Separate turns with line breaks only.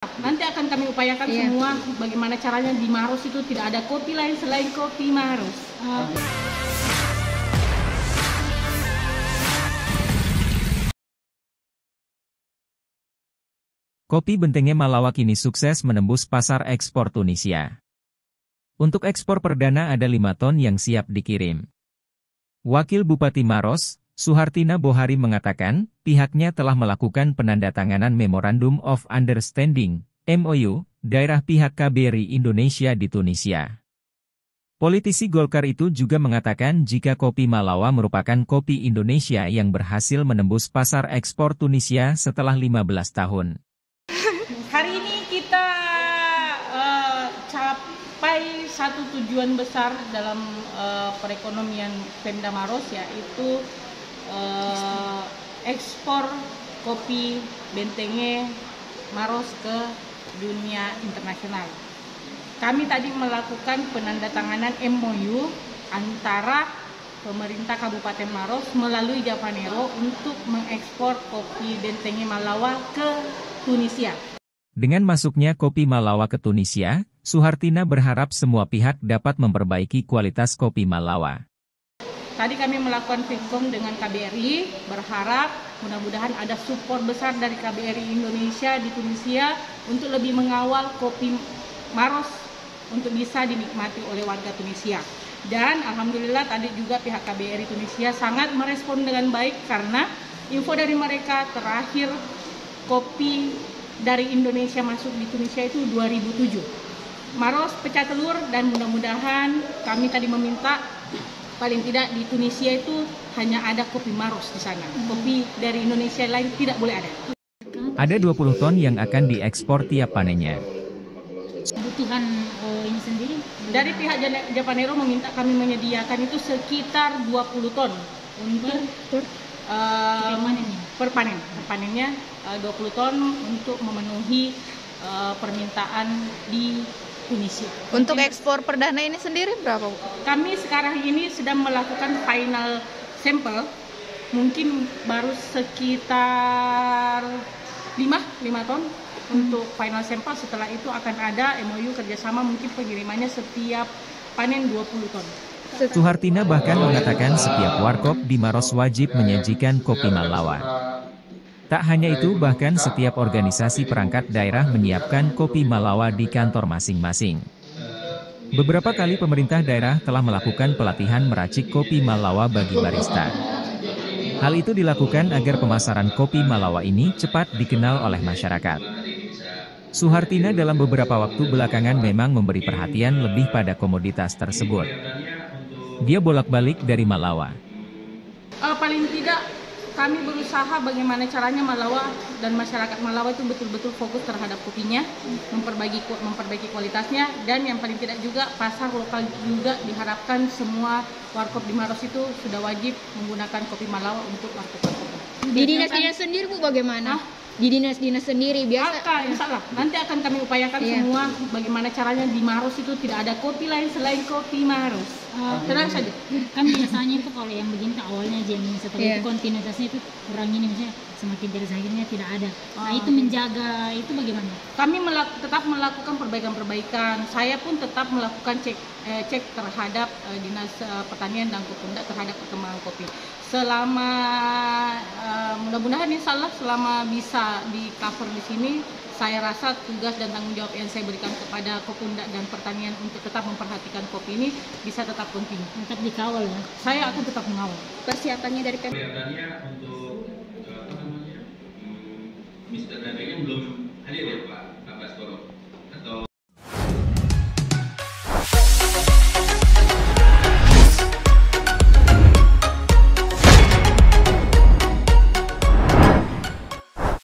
Nanti akan kami upayakan
Iya.
semua bagaimana caranya di Maros itu tidak ada kopi lain selain kopi Maros.
Kopi Bentenge Malawa kini sukses menembus pasar ekspor Tunisia. Untuk ekspor perdana ada 5 ton yang siap dikirim. Wakil Bupati Maros, Suhartina Bohari mengatakan, pihaknya telah melakukan penandatanganan Memorandum of Understanding, MOU, daerah pihak KBRI Indonesia di Tunisia. Politisi Golkar itu juga mengatakan jika kopi Malawa merupakan kopi Indonesia yang berhasil menembus pasar ekspor Tunisia setelah 15 tahun.
Hari ini kita eh, capai satu tujuan besar dalam eh, perekonomian Pemda Maros yaitu eh, ekspor kopi Bentenge Maros ke dunia internasional. Kami tadi melakukan penandatanganan MOU antara pemerintah Kabupaten Maros melalui Javanero untuk mengekspor kopi Bentenge Malawa ke Tunisia.
Dengan masuknya kopi Malawa ke Tunisia, Suhartina berharap semua pihak dapat memperbaiki kualitas kopi Malawa.
Tadi kami melakukan fitcom dengan KBRI, berharap mudah-mudahan ada support besar dari KBRI Indonesia di Tunisia untuk lebih mengawal kopi Maros untuk bisa dinikmati oleh warga Tunisia. Dan alhamdulillah tadi juga pihak KBRI Tunisia sangat merespon dengan baik karena info dari mereka terakhir kopi dari Indonesia masuk di Tunisia itu 2007. Maros pecah telur dan mudah-mudahan kami tadi meminta paling tidak di Tunisia itu hanya ada kopi Maros di sana. Kopi dari Indonesia lain tidak boleh ada.
Ada 20 ton yang akan diekspor tiap panennya.
kebutuhan eh, ini sendiri
Dari pihak Japanero meminta kami menyediakan itu sekitar 20 ton untuk
per panennya?
per panen. Per panennya eh, 20 ton untuk memenuhi eh, permintaan di Tunisia.
Untuk ekspor perdana ini sendiri berapa, Bu?
Kami sekarang ini sedang melakukan final sampel, mungkin baru sekitar 5, 5 ton untuk final sampel. Setelah itu akan ada MOU kerjasama mungkin pengirimannya setiap panen 20 ton.
Suhartina bahkan mengatakan setiap warkop di Maros wajib menyajikan kopi Malawa. Tak hanya itu, bahkan setiap organisasi perangkat daerah menyiapkan kopi Malawa di kantor masing-masing. Beberapa kali pemerintah daerah telah melakukan pelatihan meracik kopi Malawa bagi barista. Hal itu dilakukan agar pemasaran kopi Malawa ini cepat dikenal oleh masyarakat. Suhartina dalam beberapa waktu belakangan memang memberi perhatian lebih pada komoditas tersebut. Dia bolak-balik dari Malawa.
Eh, paling tidak kami berusaha bagaimana caranya Malawa dan masyarakat Malawa itu betul-betul fokus terhadap kopinya, memperbaiki memperbaiki kualitasnya dan yang paling tidak juga pasar lokal juga diharapkan semua warkop di Maros itu sudah wajib menggunakan kopi Malawa untuk warkop-warkop.
di dinas-dinas sendiri bu bagaimana
Hah?
di dinas-dinas sendiri biasa
Akan, insya Allah. Nanti akan kami upayakan
Iya.
semua bagaimana caranya di Maros itu tidak ada kopi lain selain kopi Maros. Tenang saja.
kan biasanya itu kalau yang begini tuh awalnya yang setelah
Iya.
itu kontinuitasnya itu kurang ini misalnya semakin dari akhirnya tidak ada nah
Oh.
itu menjaga itu bagaimana
Kami melak- tetap melakukan perbaikan-perbaikan. Saya pun tetap melakukan cek eh, cek terhadap eh, dinas eh, pertanian dan Kopundak terhadap perkembangan kopi. Selama eh, mudah-mudahan insya Allah selama bisa di cover di sini, saya rasa tugas dan tanggung jawab yang saya berikan kepada Kopundak dan pertanian untuk tetap memperhatikan kopi ini bisa tetap continue.
tetap dikawal ya
Saya akan tetap mengawal.
persiapannya dari Pemda
kelihatannya untuk eh, apa namanya hmm, Mister Dadanya belum